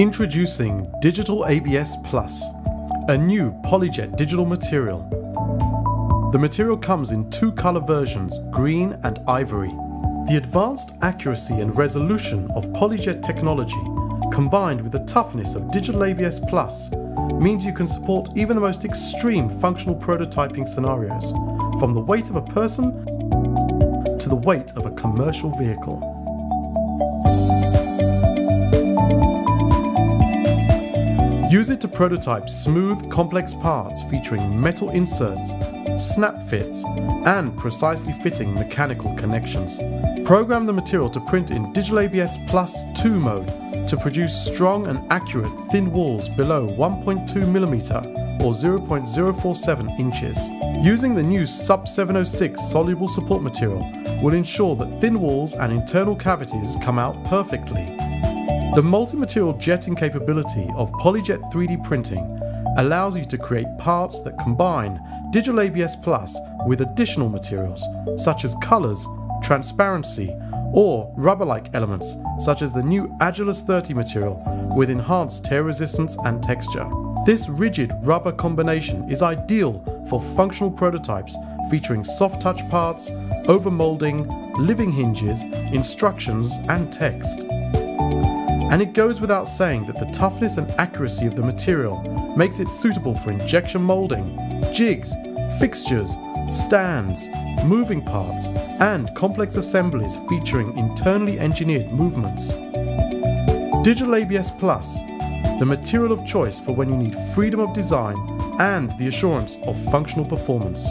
Introducing Digital ABS Plus, a new PolyJet digital material. The material comes in two color versions, green and ivory. The advanced accuracy and resolution of PolyJet technology, combined with the toughness of Digital ABS Plus, means you can support even the most extreme functional prototyping scenarios, from the weight of a person to the weight of a commercial vehicle. Use it to prototype smooth, complex parts featuring metal inserts, snap fits, and precisely fitting mechanical connections. Program the material to print in Digital ABS Plus 2 mode to produce strong and accurate thin walls below 1.2mm or 0.047 inches. Using the new SUP 706 soluble support material will ensure that thin walls and internal cavities come out perfectly. The multi-material jetting capability of PolyJet 3D printing allows you to create parts that combine Digital ABS Plus with additional materials such as colors, transparency, or rubber-like elements such as the new Agilus 30 material with enhanced tear resistance and texture. This rigid rubber combination is ideal for functional prototypes featuring soft touch parts, overmolding, living hinges, instructions and text. And it goes without saying that the toughness and accuracy of the material makes it suitable for injection molding, jigs, fixtures, stands, moving parts, and complex assemblies featuring internally engineered movements. Digital ABS Plus, the material of choice for when you need freedom of design and the assurance of functional performance.